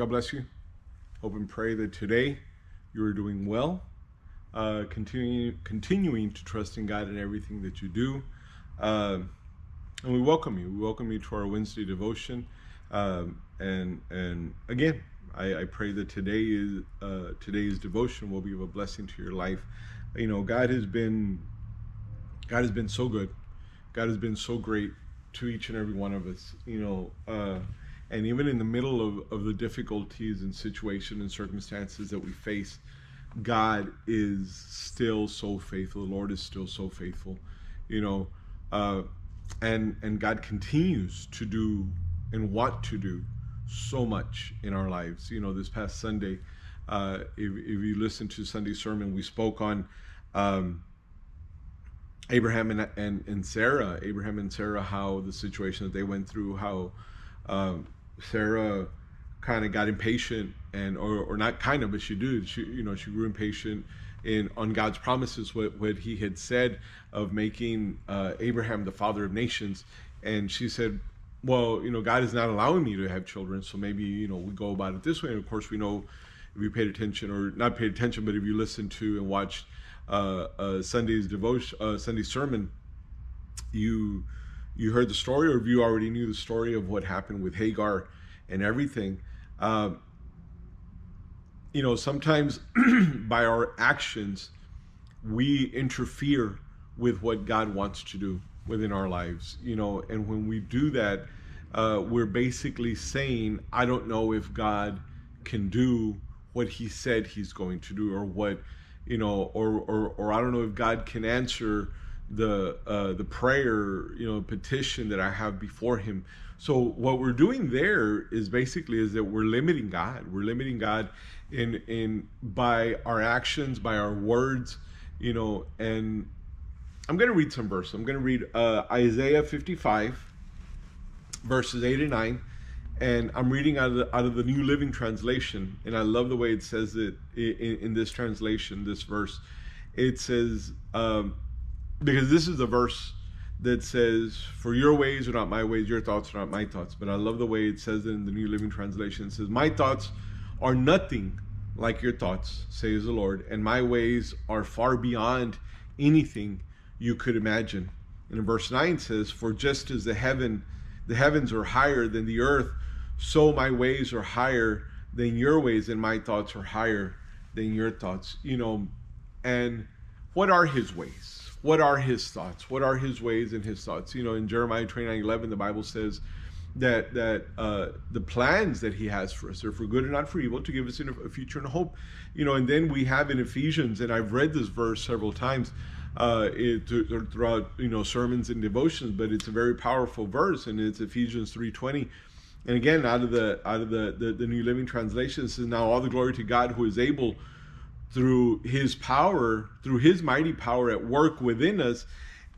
God bless you. Hope and pray that today you are doing well, uh, continuing continuing to trust in God in everything that you do. Uh, and we welcome you. We welcome you to our Wednesday devotion. Um, and and again, I, I, pray that today is uh, today's devotion will be of a blessing to your life. You know, God has been God has been so good. God has been so great to each and every one of us. You know, uh, and even in the middle of, of the difficulties and situation and circumstances that we face, God is still so faithful. The Lord is still so faithful. You know, uh, and and God continues to do and want to do so much in our lives. You know, this past Sunday, uh, if, if you listen to Sunday sermon, we spoke on um, Abraham and, and, and Sarah, Abraham and Sarah, how the situation that they went through, how um, Sarah kind of got impatient and or, or not kind of, but she did. She you know she grew impatient in on God's promises, what what He had said of making uh, Abraham the father of nations, and she said, "Well, you know, God is not allowing me to have children, so maybe you know we go about it this way." And of course, we know if you paid attention or not paid attention, but if you listened to and watched uh, uh, Sunday's devotion, Sunday sermon, you you heard the story, or if you already knew the story of what happened with Hagar and everything. Uh, you know, sometimes by our actions, we interfere with what God wants to do within our lives. You know, and when we do that, uh, we're basically saying, I don't know if God can do what He said He's going to do, or what you know, or or or I don't know if God can answer the uh, the prayer, you know, petition that I have before Him. So what we're doing there is basically is that we're limiting God. We're limiting God in in by our actions, by our words, you know. And I'm going to read some verses. I'm going to read uh, Isaiah 55, verses eight and nine and I'm reading out of the, out of the New Living Translation, and I love the way it says it in, in this translation, this verse. It says, um, because this is the verse that says, For your ways are not my ways, your thoughts are not my thoughts. But I love the way it says it in the New Living Translation. It says, My thoughts are nothing like your thoughts, says the Lord, and my ways are far beyond anything you could imagine. And in verse 9 says, For just as the heaven the heavens are higher than the earth, so my ways are higher than your ways and my thoughts are higher than your thoughts you know and what are his ways what are his thoughts? What are his ways and his thoughts? You know in jeremiah 29 11 the bible says that that uh, the plans that he has for us are for good and not for evil to give us a future and hope. You know and then we have in ephesians and i've read this verse several times uh, it, throughout you know sermons and devotions but it's a very powerful verse and it's ephesians 3.20 and again, out of the out of the, the, the New Living Translation, says, Now all the glory to God who is able through his power, through his mighty power at work within us,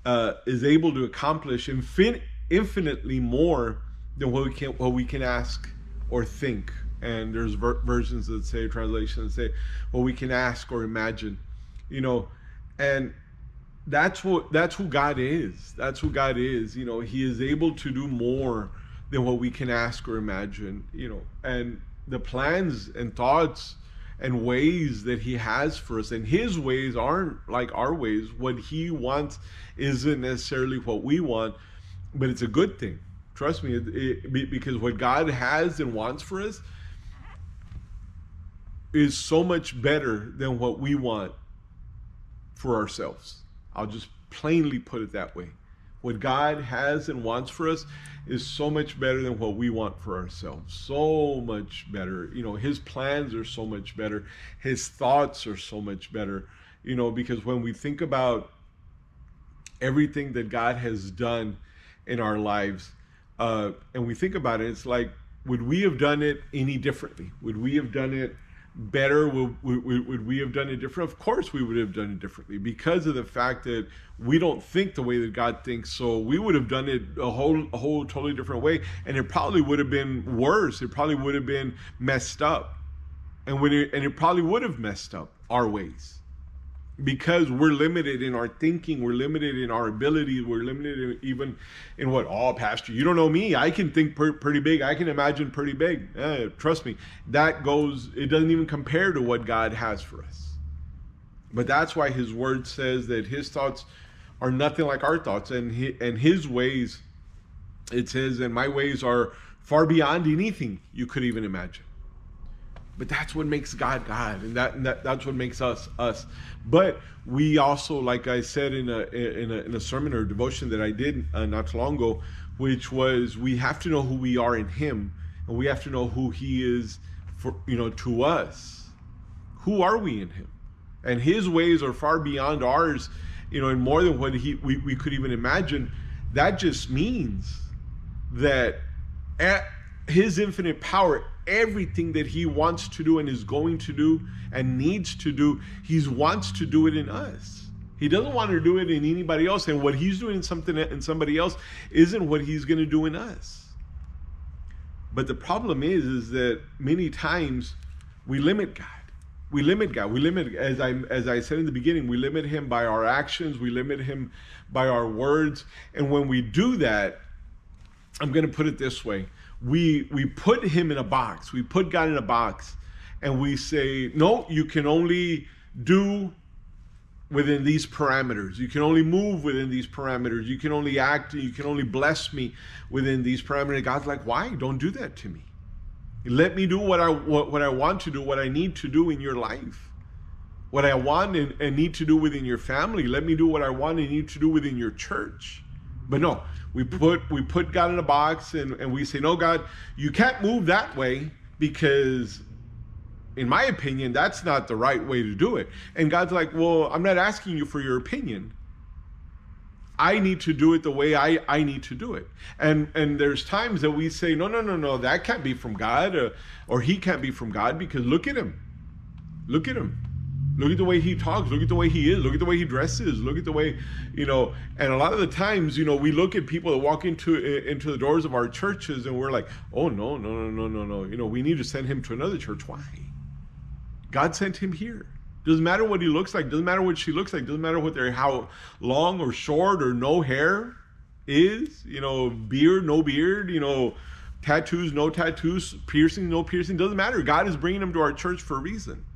uh, is able to accomplish infin- infinitely more than what we can what we can ask or think. And there's ver- versions that say translations that say what we can ask or imagine, you know, and that's what that's who God is. That's who God is. You know, He is able to do more than what we can ask or imagine, you know, and the plans and thoughts and ways that he has for us. And his ways aren't like our ways. What he wants isn't necessarily what we want but it's a good thing. Trust me it, it, because what god has and wants for us is so much better than what we want for ourselves. I'll just plainly put it that way what God has and wants for us is so much better than what we want for ourselves. So much better. You know, His plans are so much better. His thoughts are so much better. You know, because when we think about everything that God has done in our lives, uh, and we think about it, it's like, would we have done it any differently? Would we have done it better? Would, would, we have done it different? Of course, we would have done it differently because of the fact that we don't think the way that God thinks. So we would have done it a whole, a whole totally different way, and it probably would have been worse. It probably would have been messed up, and when it, and it probably would have messed up our ways. Because we're limited in our thinking, we're limited in our abilities, we're limited in, even in what, oh, Pastor, you don't know me. I can think per- pretty big, I can imagine pretty big. Eh, trust me, that goes, it doesn't even compare to what God has for us. But that's why His Word says that His thoughts are nothing like our thoughts, and his, and His ways, it says, and my ways are far beyond anything you could even imagine. But that's what makes God God, and that, and that that's what makes us us. But we also, like I said in a in a, in a sermon or devotion that I did uh, not too long ago, which was we have to know who we are in Him, and we have to know who He is for you know to us. Who are we in Him? And His ways are far beyond ours, you know, and more than what He we, we could even imagine. That just means that at His infinite power everything that he wants to do and is going to do and needs to do, he wants to do it in us. He doesn't want to do it in anybody else. And what he's doing in something in somebody else isn't what he's going to do in us. But the problem is, is that many times we limit God. We limit God. We limit, as I as I said in the beginning, we limit Him by our actions. We limit Him by our words. And when we do that, I'm going to put it this way: we we put him in a box. We put God in a box, and we say, no, you can only do within these parameters. You can only move within these parameters. You can only act. You can only bless me within these parameters. God's like, why? Don't do that to me. Let me do what I what, what I want to do, what I need to do in your life. What I want and, and need to do within your family. Let me do what I want and need to do within your church. But no, we put we put God in a box and, and we say, No, God, you can't move that way because in my opinion, that's not the right way to do it. And God's like, Well, I'm not asking you for your opinion. I need to do it the way I, I need to do it. And and there's times that we say, no, no, no, no, that can't be from God, or, or he can't be from God because look at him. Look at him. Look at the way he talks. Look at the way he is. Look at the way he dresses. Look at the way, you know. And a lot of the times, you know, we look at people that walk into into the doors of our churches, and we're like, "Oh no, no, no, no, no, no! You know, we need to send him to another church. Why? God sent him here. Doesn't matter what he looks like. Doesn't matter what she looks like. Doesn't matter what their how long or short or no hair is. You know, beard, no beard. You know, tattoos, no tattoos. Piercing, no piercing. Doesn't matter. God is bringing them to our church for a reason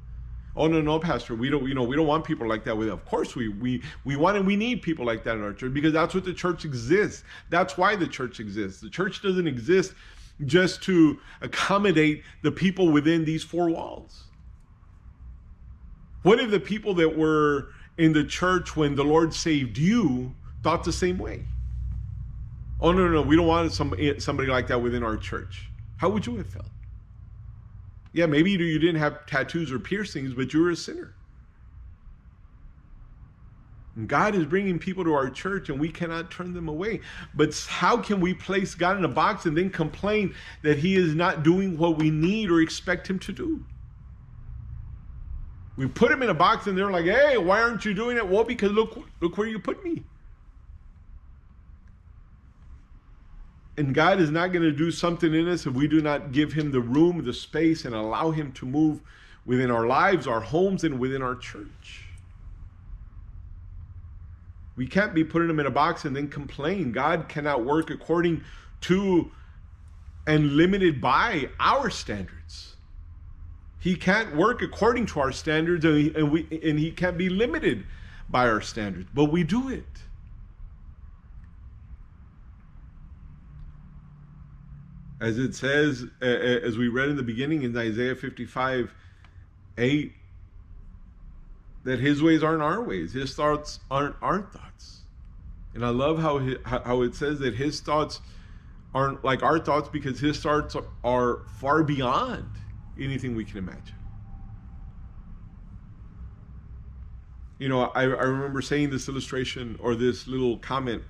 oh no no pastor we don't you know we don't want people like that with of course we we we want and we need people like that in our church because that's what the church exists. That's why the church exists. The church doesn't exist just to accommodate the people within these four walls. What if the people that were in the church when the lord saved you thought the same way? Oh no no no we don't want some, somebody like that within our church. How would you have felt yeah, maybe you didn't have tattoos or piercings, but you were a sinner. God is bringing people to our church and we cannot turn them away. But how can we place God in a box and then complain that He is not doing what we need or expect Him to do? We put Him in a box and they're like, hey, why aren't you doing it? Well, because look, look where you put me. And God is not going to do something in us if we do not give Him the room, the space, and allow Him to move within our lives, our homes, and within our church. We can't be putting Him in a box and then complain. God cannot work according to and limited by our standards. He can't work according to our standards, and, he, and, we, and He can't be limited by our standards, but we do it. As it says, as we read in the beginning in Isaiah 55 8, that his ways aren't our ways, his thoughts aren't our thoughts. And I love how, he, how it says that his thoughts aren't like our thoughts because his thoughts are, are far beyond anything we can imagine. You know, I, I remember saying this illustration or this little comment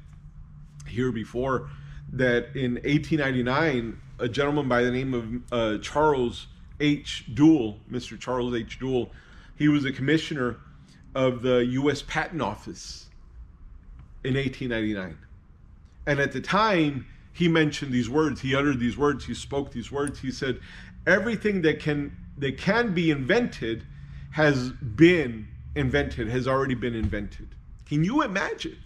here before that in 1899, a gentleman by the name of uh, Charles H. Duell, Mr. Charles H. Duell, he was a commissioner of the U.S. Patent Office in 1899. And at the time, he mentioned these words. He uttered these words. He spoke these words. He said, "Everything that can that can be invented has been invented has already been invented. Can you imagine?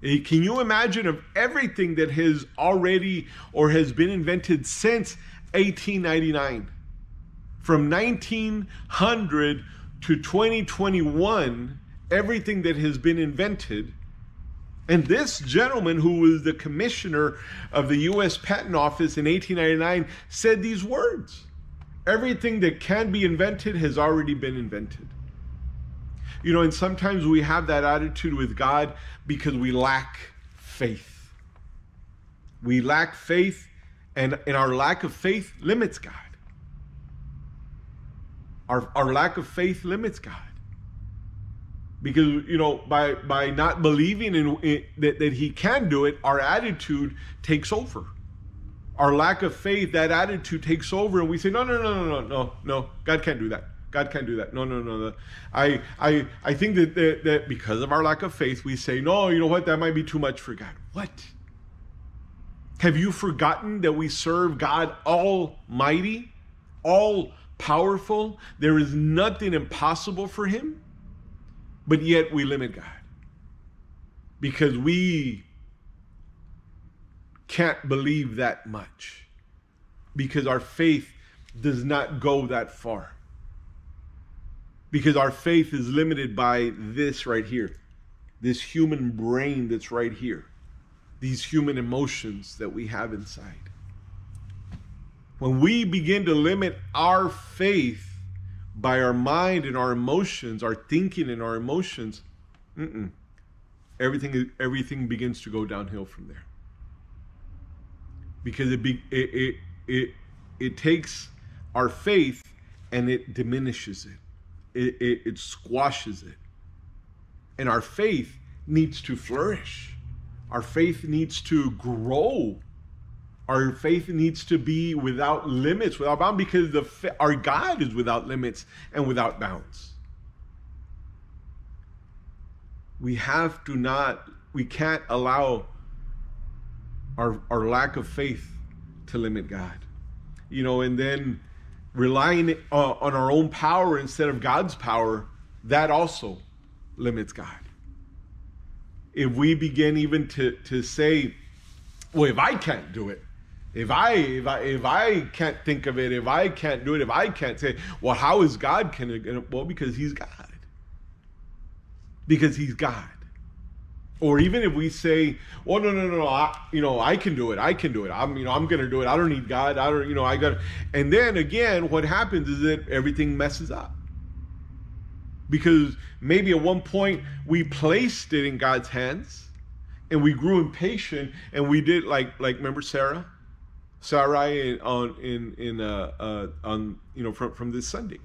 Can you imagine of everything that has already or has been invented since 1899? From 1900 to 2021, everything that has been invented. And this gentleman, who was the commissioner of the US Patent Office in 1899, said these words Everything that can be invented has already been invented. You know, and sometimes we have that attitude with God because we lack faith. We lack faith, and, and our lack of faith limits God. Our, our lack of faith limits God. Because, you know, by, by not believing in, in that, that He can do it, our attitude takes over. Our lack of faith, that attitude takes over, and we say, no, no, no, no, no, no, no, God can't do that. God can't do that. No, no, no, no. I, I, I think that, that, that because of our lack of faith, we say, no, you know what? That might be too much for God. What? Have you forgotten that we serve God Almighty, all powerful? There is nothing impossible for Him, but yet we limit God because we can't believe that much because our faith does not go that far because our faith is limited by this right here this human brain that's right here these human emotions that we have inside. When we begin to limit our faith by our mind and our emotions our thinking and our emotions mm-mm, everything everything begins to go downhill from there. Because it, be, it, it it it takes our faith and it diminishes it it, it, it squashes it. And our faith needs to flourish. Our faith needs to grow. Our faith needs to be without limits, without bounds, because the our God is without limits and without bounds. We have to not, we can't allow our, our lack of faith to limit God. You know, and then relying uh, on our own power instead of God's power, that also limits God. If we begin even to, to say, well, if I can't do it, if I, if I if I can't think of it, if I can't do it, if I can't say, well, how is God can well because He's God. Because He's God. Or even if we say, "Oh no, no, no, no I, you know, I can do it. I can do it. I'm, you know, I'm going to do it. I don't need God. I don't, you know, I got." And then again, what happens is that everything messes up because maybe at one point we placed it in God's hands, and we grew impatient, and we did like, like remember Sarah, Sarai on in in uh, uh on you know from from this Sunday.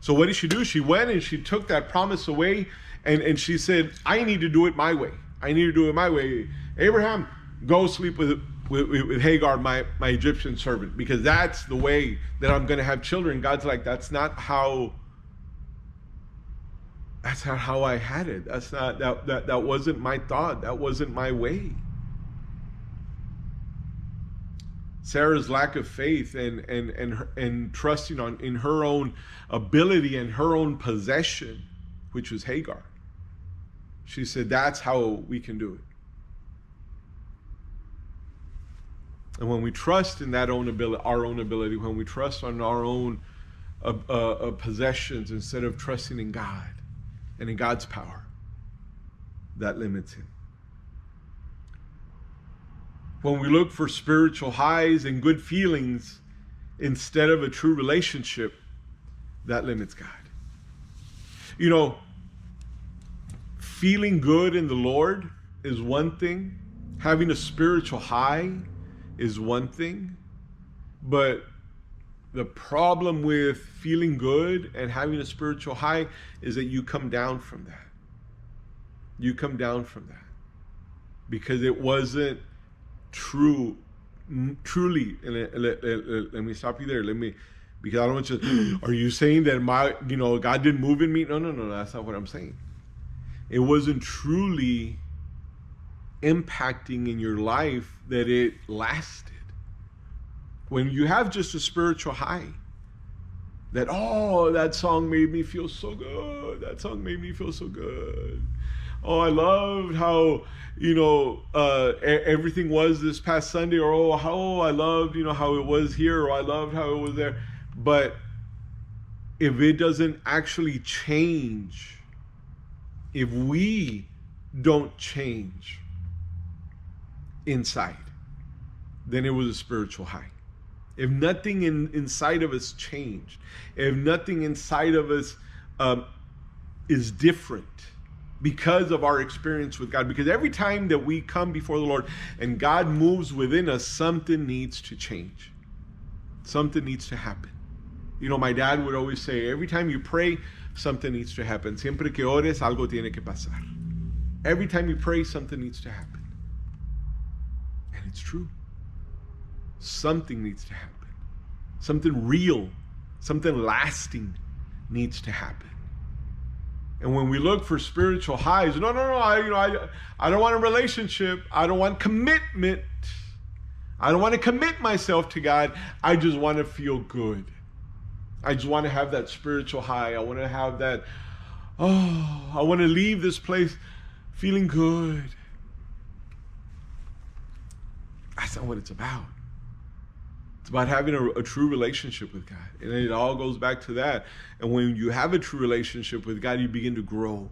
So what did she do? She went and she took that promise away, and and she said, "I need to do it my way." I need to do it my way. Abraham, go sleep with, with, with Hagar, my, my Egyptian servant, because that's the way that I'm going to have children. God's like, that's not how. That's not how I had it. That's not that that that wasn't my thought. That wasn't my way. Sarah's lack of faith and and and and trusting on in her own ability and her own possession, which was Hagar she said, That's how we can do it. And when we trust in that own ability, our own ability, when we trust on our own uh, uh, possessions instead of trusting in God and in God's power, that limits Him. When we look for spiritual highs and good feelings instead of a true relationship, that limits God. You know, feeling good in the Lord is one thing, having a spiritual high is one thing, but the problem with feeling good and having a spiritual high is that you come down from that. You come down from that because it wasn't true, truly. Let, let, let, let me stop you there. Let me, because I don't want you. To, Are you saying that my, you know, God didn't move in me? No, no, no. That's not what I'm saying it wasn't truly impacting in your life that it lasted. When you have just a spiritual high, that oh that song made me feel so good. That song made me feel so good. Oh i loved how you know uh, everything was this past sunday or oh how oh, i loved you know how it was here or i loved how it was there. But if it doesn't actually change if we don't change inside then it was a spiritual high if nothing in, inside of us changed, if nothing inside of us um, is different because of our experience with God, because every time that we come before the Lord and God moves within us, something needs to change. Something needs to happen. You know, my dad would always say, every time you pray, something needs to happen. Siempre que ores, algo tiene que pasar. Every time you pray, something needs to happen. And it's true something needs to happen. Something real, something lasting needs to happen. And when we look for spiritual highs, no, no, no, I, you know, I, I don't want a relationship. I don't want commitment. I don't want to commit myself to God. I just want to feel good. I just want to have that spiritual high. I want to have that, oh, I want to leave this place feeling good. That's not what it's about. It's about having a, a, true relationship with God. And it all goes back to that. And when you have a true relationship with God, you begin to grow.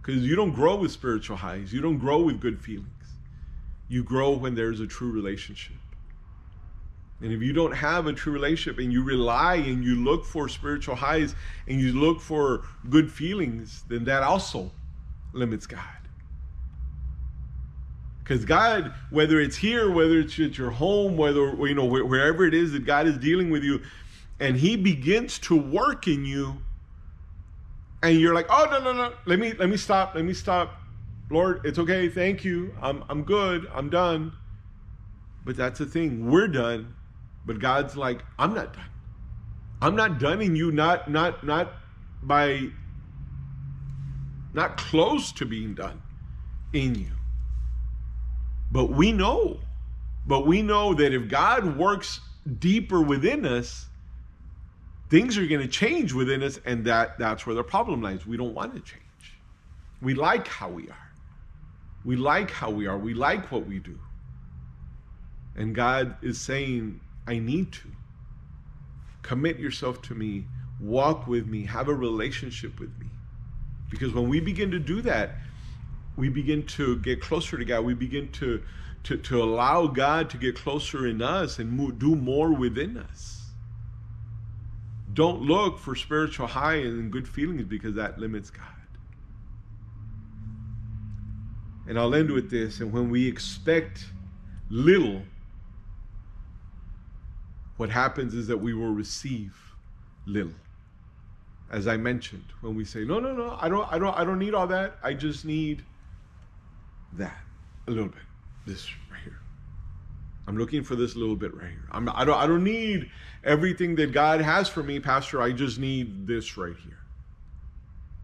Because you don't grow with spiritual highs, you don't grow with good feelings. You grow when there's a true relationship. And if you don't have a true relationship and you rely and you look for spiritual highs and you look for good feelings, then that also limits God. Because God, whether it's here, whether it's at your home, whether, you know, wherever it is that God is dealing with you, and He begins to work in you, and you're like, oh, no, no, no, let me, let me stop, let me stop. Lord, it's okay, thank you, I'm, I'm good, I'm done. But that's the thing, we're done, but God's like, I'm not done. I'm not done in you, not, not, not by, not close to being done in you. But we know, but we know that if God works deeper within us, things are going to change within us, and that, that's where the problem lies. We don't want to change. We like how we are. We like how we are. We like what we do. And God is saying, I need to. Commit yourself to me, walk with me, have a relationship with me. Because when we begin to do that, we begin to get closer to God. We begin to, to, to allow God to get closer in us and move, do more within us. Don't look for spiritual high and good feelings because that limits God. And I'll end with this. And when we expect little, what happens is that we will receive little. As I mentioned, when we say, no, no, no, I don't, I don't, I don't need all that. I just need that a little bit. This right here. I'm looking for this little bit right here. I'm, I don't I don't need everything that God has for me, Pastor. I just need this right here.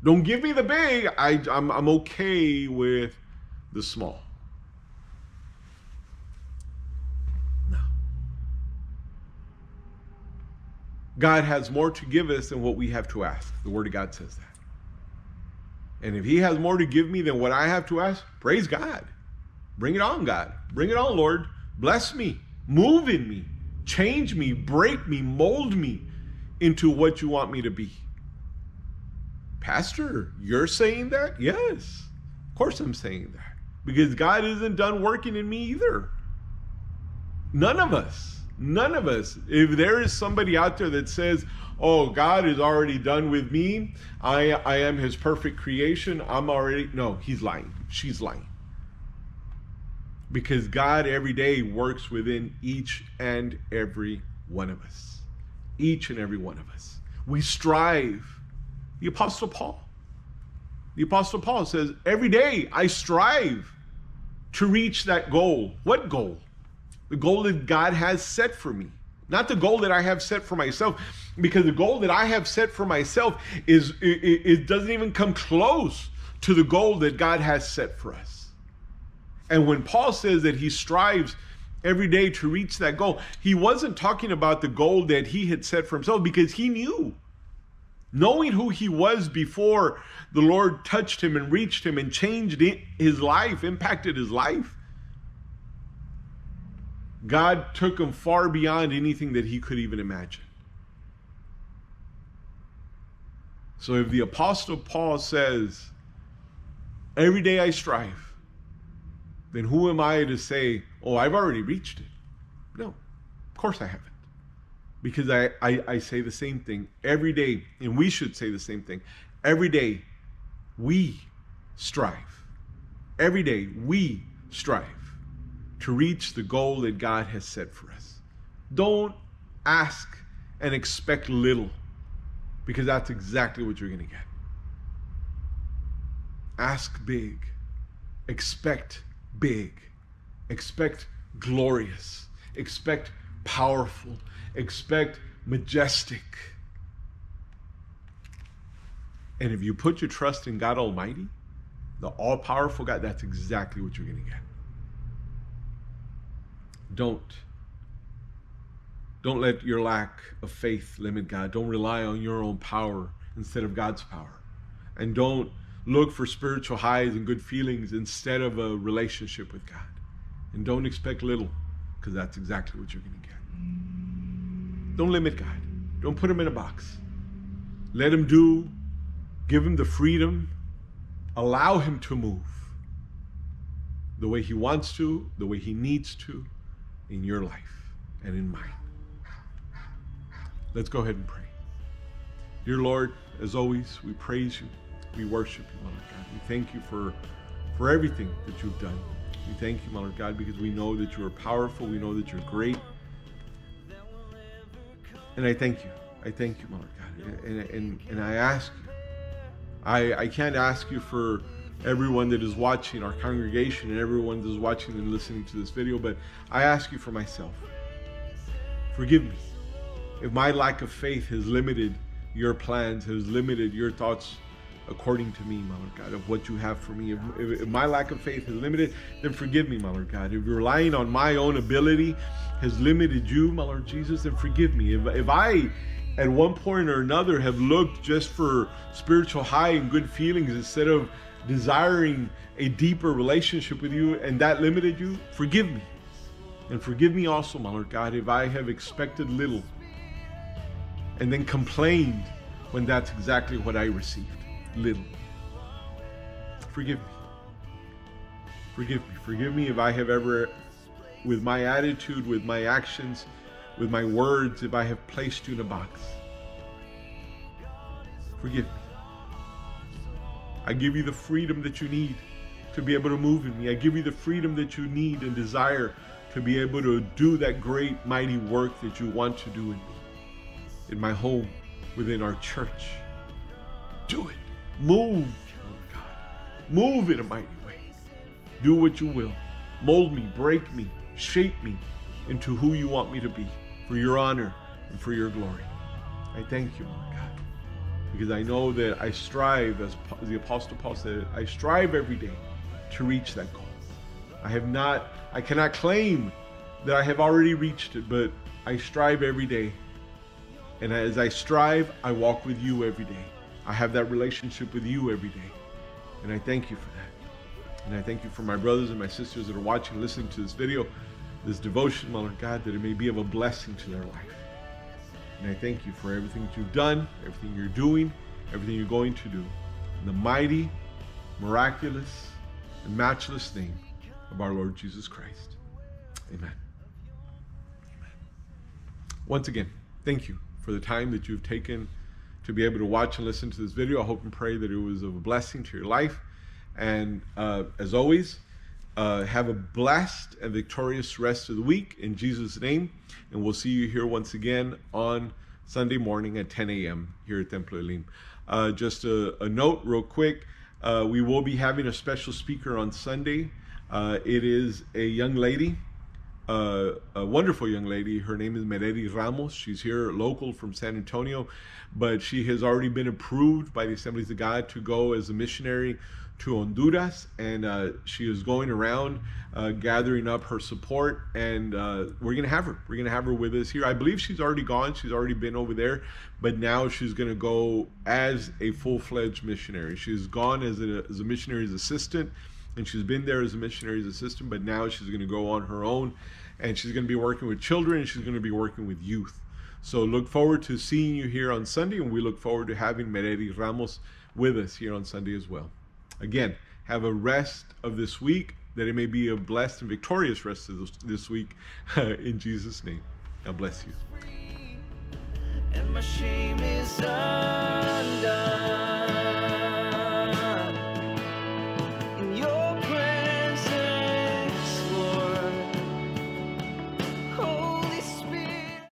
Don't give me the big. I I'm I'm okay with the small. God has more to give us than what we have to ask. The Word of God says that. And if he has more to give me than what I have to ask, praise God. Bring it on, God. Bring it on, Lord. Bless me. Move in me. Change me. Break me. Mold me into what you want me to be. Pastor, you're saying that? Yes. Of course I'm saying that. Because God isn't done working in me either. None of us. None of us. If there is somebody out there that says, oh, God is already done with me. I, I am his perfect creation. I'm already, no, he's lying. She's lying. Because God every day works within each and every one of us. Each and every one of us. We strive. The Apostle Paul. The Apostle Paul says, every day I strive to reach that goal. What goal? The goal that God has set for me. Not the goal that I have set for myself, because the goal that I have set for myself is it, doesn't even come close to the goal that God has set for us. And when Paul says that he strives every day to reach that goal. He wasn't talking about the goal that he had set for himself because he knew. Knowing who he was before the Lord touched him and reached him and changed his life, impacted his life, God took him far beyond anything that he could even imagine. So if the Apostle Paul says, Every day I strive, then who am I to say, Oh, I've already reached it? No, of course I haven't. Because I, I, I say the same thing every day, and we should say the same thing. Every day we strive. Every day we strive to reach the goal that God has set for us. Don't ask and expect little because that's exactly what you're going to get. Ask big, expect big, expect glorious, expect powerful, expect majestic. And if you put your trust in God Almighty, the all powerful God, that's exactly what you're going to get. Don't. Don't let your lack of faith limit God. Don't rely on your own power instead of God's power. And don't look for spiritual highs and good feelings instead of a relationship with God. And don't expect little, because that's exactly what you're going to get. Don't limit God. Don't put him in a box. Let him do, give him the freedom, allow him to move the way he wants to, the way he needs to, in your life and in mine. Let's go ahead and pray. Dear Lord, as always, we praise you. We worship you, Lord God. We thank you for, for everything that you've done. We thank you, Lord God, because we know that you are powerful. We know that you're great. And I thank you. I thank you, Lord God. And, and, and I ask you, I, I can't ask you for everyone that is watching, our congregation, and everyone that is watching and listening to this video, but I ask you for myself. Forgive me if my lack of faith has limited your plans, has limited your thoughts according to me, my Lord God, of what you have for me. If, if, if, my lack of faith is limited, then forgive me, my Lord God. If relying on my own ability has limited you, my Lord Jesus, then forgive me. If, if I, at one point or another, have looked just for spiritual high and good feelings instead of desiring a deeper relationship with you and that limited you, forgive me. And forgive me also, my Lord God, if I have expected little and then complained when that's exactly what I received little. Forgive me. Forgive me. Forgive me if I have ever, with my attitude, with my actions, with my words, if I have placed you in a box. Forgive me. I give you the freedom that you need to be able to move in me. I give you the freedom that you need and desire to be able to do that great, mighty work that you want to do in me, in my home, within our church. Do it. Move, God. Move in a mighty way. Do what you will. Mold me, break me, shape me into who you want me to be for your honor and for your glory. I thank you, Lord God because I know that I strive, as the Apostle Paul said, I strive every day to reach that goal. I have not, I cannot claim that I have already reached it, but I strive every day. And as I strive, I walk with you every day. I have that relationship with you every day. And I thank you for that. And I thank you for my brothers and my sisters that are watching, listening to this video, this devotion, my Lord God, that it may be of a blessing to their life. And I thank you for everything that you've done, everything you're doing, everything you're going to do. In the mighty, miraculous, and matchless name of our Lord Jesus Christ. Amen. Once again, thank you for the time that you've taken to be able to watch and listen to this video. I hope and pray that it was of a blessing to your life. And uh, as always, uh, have a blessed and victorious rest of the week in Jesus' name. And we'll see you here once again on Sunday morning at 10 a.m. here at Templo Elim. Uh, just a, a, note, real quick uh, we will be having a special speaker on Sunday. Uh, it is a young lady, uh, a wonderful young lady. Her name is Meredi Ramos. She's here local from San Antonio, but she has already been approved by the Assemblies of God to go as a missionary to Honduras, and uh, she is going around uh, gathering up her support, and uh, we're gonna have her. We're gonna have her with us here. I believe she's already gone. She's already been over there, but now she's gonna go as a full-fledged missionary. She's gone as a, as a missionary's assistant, and she's been there as a missionary's assistant, but now she's gonna go on her own, and she's gonna be working with children, and she's gonna be working with youth. So look forward to seeing you here on Sunday, and we look forward to having Meredi Ramos with us here on Sunday as well. Again, have a rest of this week, that it may be a blessed and victorious rest of this week. in Jesus' name. God bless you.